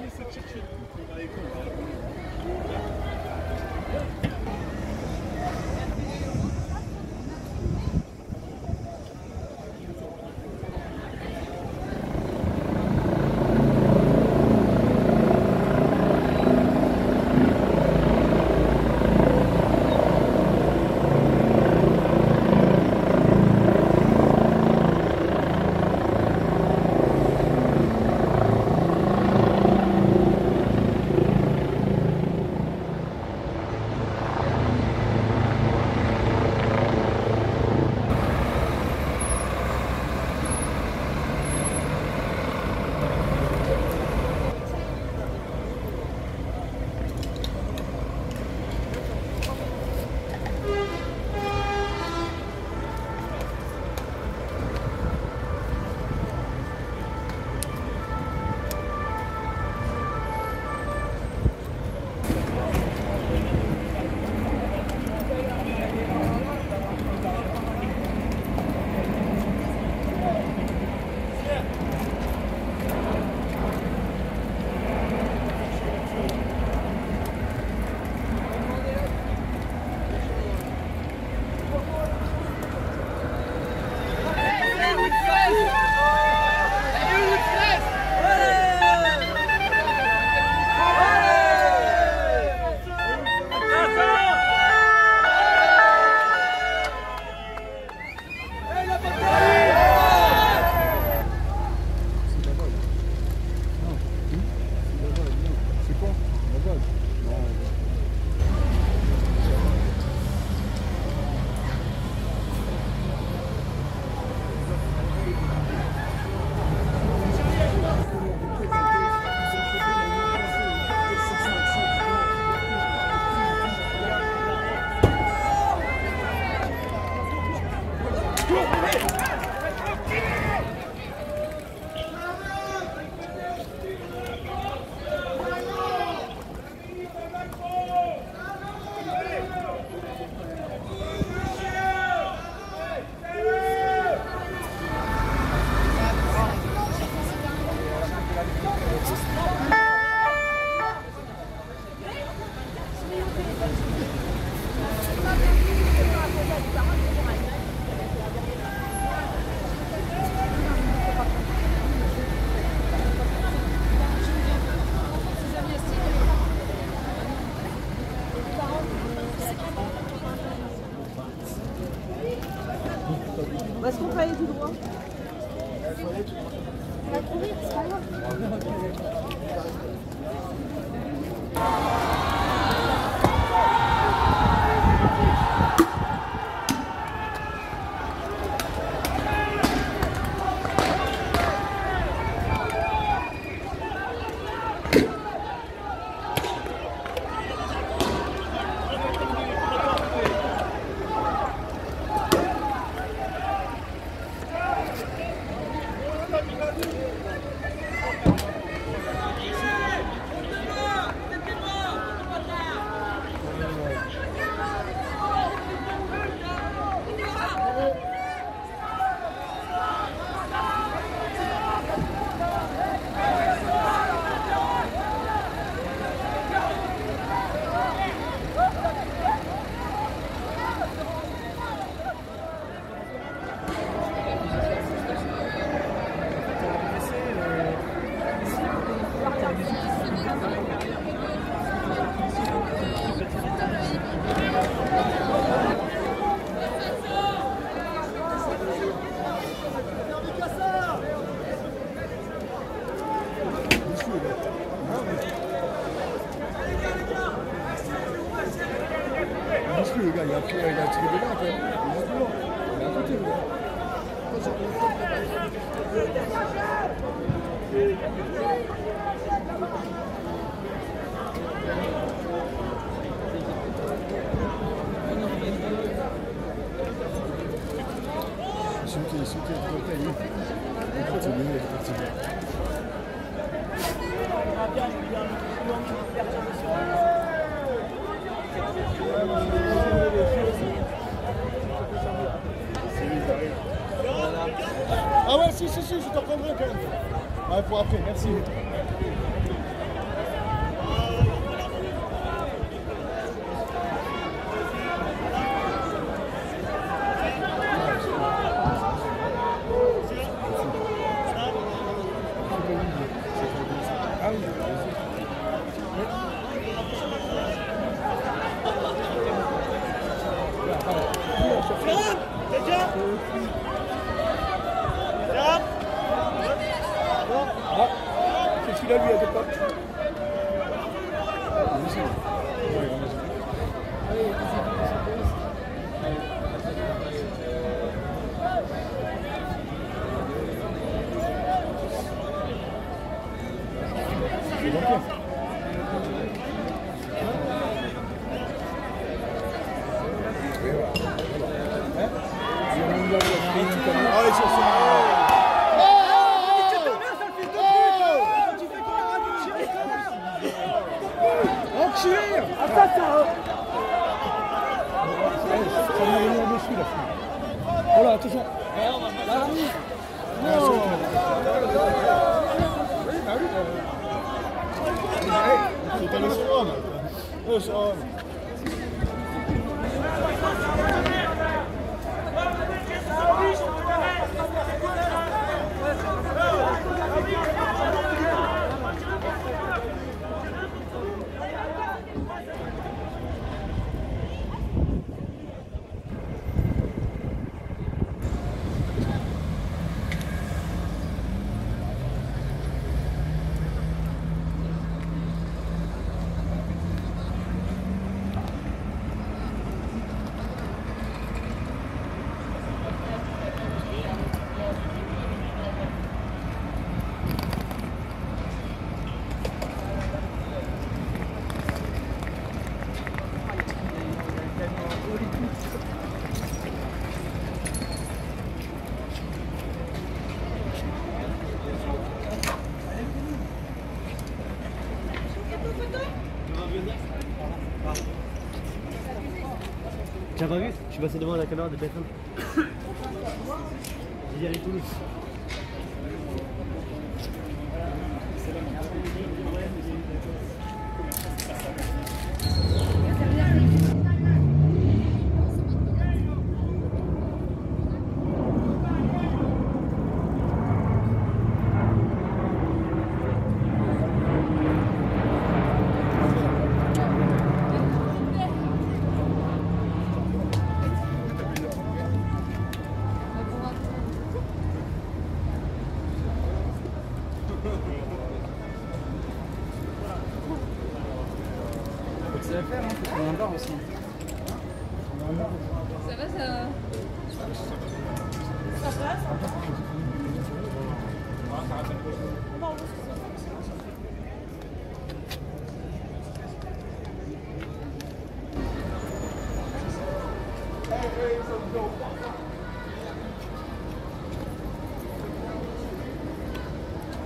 Thank you. Est-ce qu'on peut aller tout droit On va courir, c'est pas grave. Gars, il a, il a tiré de là, après. Exactement. Il à côté, il parti, il parti. Si, si, si, je t'en prendrai quand même. Ouais, pour après, merci. Celui-là, lui, à deux c'est het is op. Ja, zo. Allé sur Rome. Euh, sur Rome. Tu as pas vu Je suis passé devant la caméra de BFM. J'ai dit allez Toulouse. C'est à faire, hein, faut qu'on un bar aussi. Ça va, ça va. Ça va, ça va.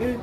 Hey,